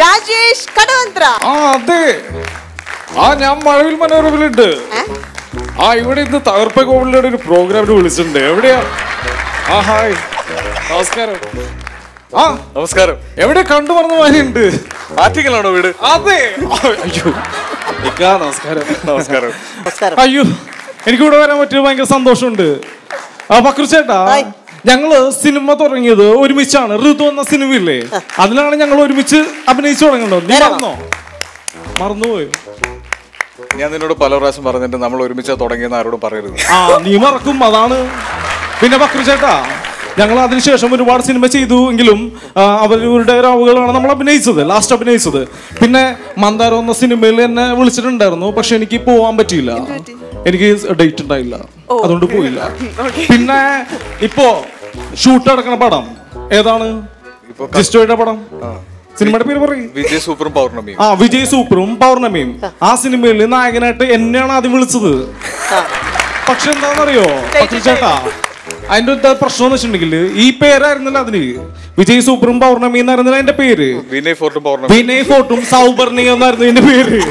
രാജേഷ് കടവന്ത്ര. ആ അതെ. ആ ഞാൻ മഴവിൽ മനോരമയിലുണ്ട്. ആ ഇവിടെ ഇന്ന് തകർപ്പ കോവിലിയുടെ ഒരു പ്രോഗ്രാമിന് വിളിച്ചിട്ടുണ്ട്. എവിടെയാ? ആ ഹായ്. നമസ്കാരം. ആ നമസ്കാരം. എവിടെ കണ്ടു പറഞ്ഞ മാനുണ്ട് ആറ്റിക്കലാണോ വീട്? അതെ. അയ്യോ. നമസ്കാരം. നമസ്കാരം. നമസ്കാരം. അയ്യോ എനിക്കിവിടെ വരാൻ പറ്റിയ ഭയങ്കര സന്തോഷമുണ്ട്. ആ പക്രുച്ചേട്ടാ. ഹായ്. ഞങ്ങൾ സിനിമ തുടങ്ങിയത് ഒരുമിച്ചാണ്. ഋതു എന്ന സിനിമയില്ലേ? അതിലാണ് ഞങ്ങൾ ഒരുമിച്ച് അഭിനയിച്ചു തുടങ്ങുന്നത് നീ? മറന്നോ മറന്നുപോയോ? ഞാൻ നിന്നോട് പല പ്രാവശ്യം പറഞ്ഞിട്ട് നമ്മൾ ഒരുമിച്ച് തുടങ്ങിയെന്ന് ആരോടും പറയരുത്. ആ നീ മറക്കും അതാണ്. പിന്നെ ബക്രു ചേട്ടാ ഞങ്ങൾ അതിനുശേഷം ഒരുപാട് സിനിമ ചെയ്തു എങ്കിലും ആ, അവരുടെ രാവുകളാണ് നമ്മൾ അഭിനയിച്ചത് ലാസ്റ്റ് അഭിനയിച്ചത്. പിന്നെ മന്ദാരം എന്ന സിനിമയിൽ എന്നെ വിളിച്ചിട്ടുണ്ടായിരുന്നു പക്ഷെ എനിക്ക് പോവാൻ പറ്റിയില്ല. എനിക്ക് ഡേറ്റ് ഉണ്ടായില്ല. അതുകൊണ്ട് പോയില്ല. പിന്നെ ഇപ്പോ ഷൂട്ട് നടക്കണ പടം. ഏതാണ്? ജിസ്റ്റോയുടെ പടം. സിനിമയുടെ പേര് പറയും. വിജയ് സൂപ്പറും പൗർണമിയും. ആ വിജയ് സൂപ്പറും പൗർണമിയും. ആ. സിനിമയിൽ നായകനായിട്ട് എന്നെയാണ് ആദ്യം വിളിച്ചത്. പക്ഷെ എന്താണെന്നറിയോ? ചേട്ടാ അതിന്റെ ഒരു പ്രശ്നം എന്ന് വെച്ചിട്ടുണ്ടെങ്കിൽ ഈ പേരായിരുന്നില്ല അതിന്. വിജയ് സൂപ്പറും പൗർണമി എന്നായിരുന്നില്ല എന്റെ പേര്. വിനയ് ഫോർട്ടും പൗർണമി. വിനയ് ഫോർട്ടും സൗബർണി എന്നായിരുന്നു എന്റെ പേര്.